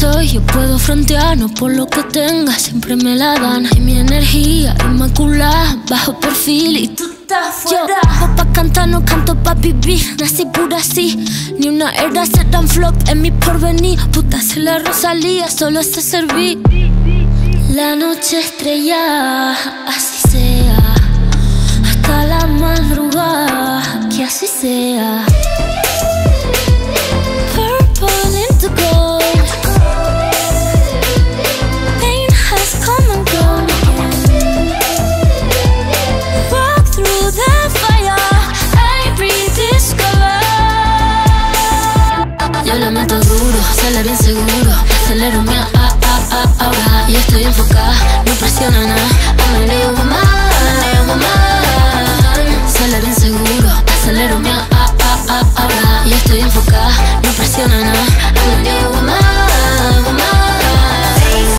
soy, yo puedo frontear, no por lo que tenga, siempre me la dan. Y mi energía inmaculada, bajo perfil y tú estás fuera. Yo, pa' cantar, no canto pa' vivir, nací pura así. Ni una era se dan flop en mi porvenir. Puta, se la Rosalía, solo se serví. La noche estrella, así sea. Hasta la madrugada, que así sea. Yo le meto duro, sale bien seguro. Acelero mi a, a, a, ahora. Y estoy enfocada, no presiona nada. I'm a new woman. Sale bien seguro, acelero mi a, a, a, ahora. Y estoy enfocada, no presiona nada. I'm a